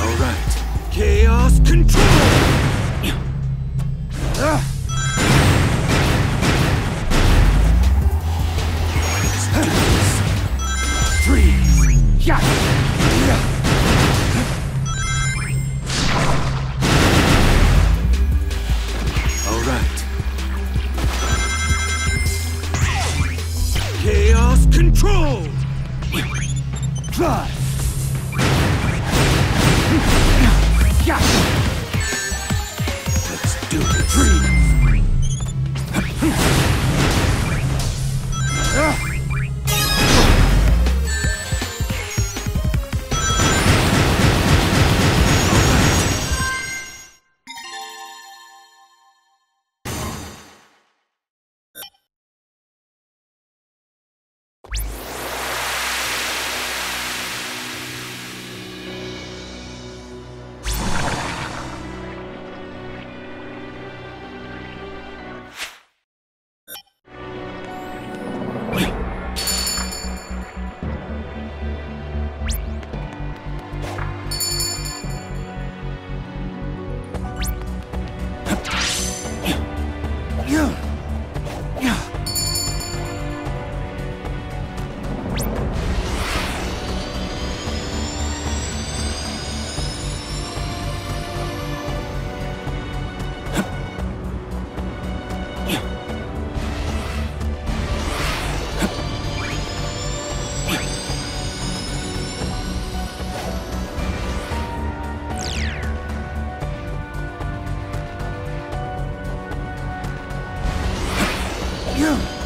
All right. Chaos control! Control! Yeah!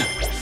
Песня.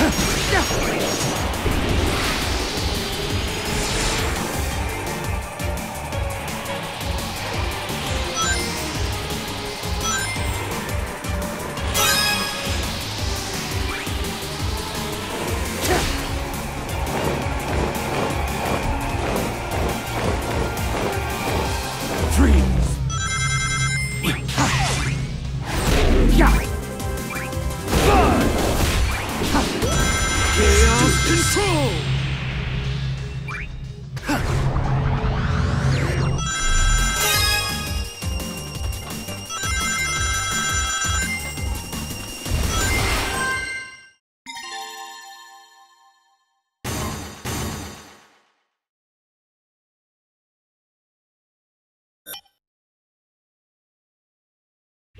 Yeah.